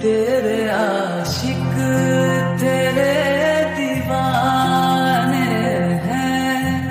तेरे आशिक